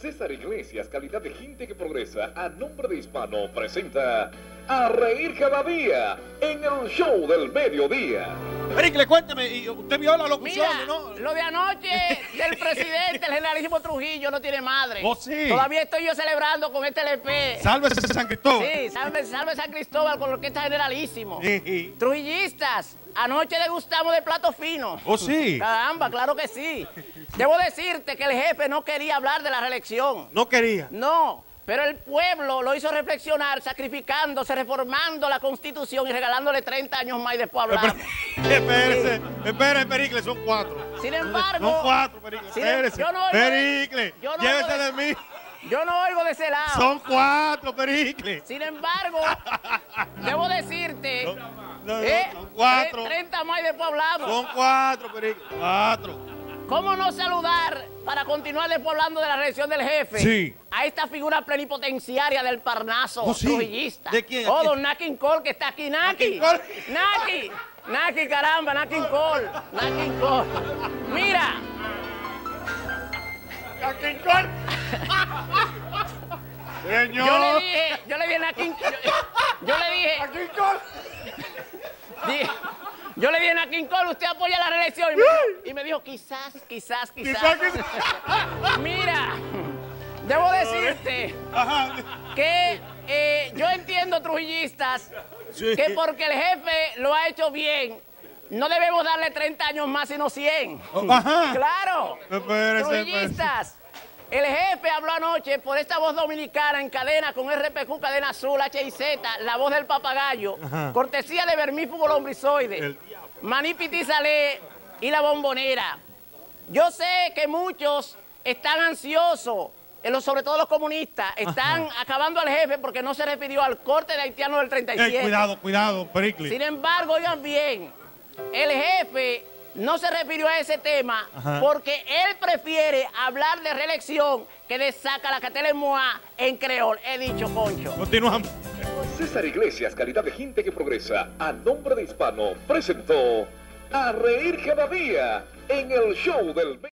César Iglesias, calidad de gente que progresa, a nombre de Hispano, presenta A Reír Cada Día en el show del mediodía. Pericle, cuénteme, ¿y usted vio la locución, Mira, no? lo de anoche del presidente, el generalísimo Trujillo, no tiene madre. Oh, sí. Todavía estoy yo celebrando con este LP. Sálvese San Cristóbal. Sí, salve, salve San Cristóbal con lo que está generalísimo. Sí. Trujillistas, anoche degustamos de plato fino. Oh, sí. Caramba, claro que sí. Debo decirte que el jefe no quería hablar de la reelección. No quería. No, pero el pueblo lo hizo reflexionar, sacrificándose, reformando la constitución y regalándole 30 años más y después hablar. Espérese, espérese, Pericle, son cuatro. Sin embargo, Son cuatro, Pericle, sin- espérese. yo no oigo- Pericle, yo no llévese oigo- de mí. yo no oigo de ese lado. Son cuatro, Pericle. Sin embargo, debo decirte, No, no, eh, son cuatro. tre- 30 más y después hablamos. Son cuatro, Pericle. Cuatro. ¿Cómo no saludar para continuar después hablando de la reelección del jefe? Sí. A esta figura plenipotenciaria del Parnaso, Oh, sí. trujillista. ¿De quién? Oh, don Nakin Cole, que está aquí, Naki. Nakin Cole. Naki. Naki, caramba, Nakin Cole. Nakin Cole. Mira, Señor. yo le dije, yo le dije a Nakin, yo, yo le dije, di- yo le dije a Nakin Cole, usted apoya la reelección. Y me, y me dijo, quizás, quizás, quizás. Quizás, Mira, debo decirte que eh, yo entiendo, trujillistas, Sí. que porque el jefe lo ha hecho bien, no debemos darle 30 años más, sino 100. Ajá. Claro. Trujillistas. El jefe habló anoche por esta voz dominicana en cadena con RPQ, cadena azul, HIZ, la voz del papagayo, Ajá. cortesía de vermífugo lombrizoide, El Maní Pitizalé y la bombonera. Yo sé que muchos están ansiosos, eh, sobre todo los comunistas, están acabando al jefe porque no se refirió al corte de haitianos del 37. Ey, cuidado, cuidado, Pericle. Sin embargo, oigan bien, el jefe no se refirió a ese tema Ajá. porque él prefiere hablar de reelección que de saca la catela en Moa en creol. He dicho, concho. Continuamos. César Iglesias, calidad de gente que progresa, a nombre de Hispano, presentó A Reír Cada Día en el show del.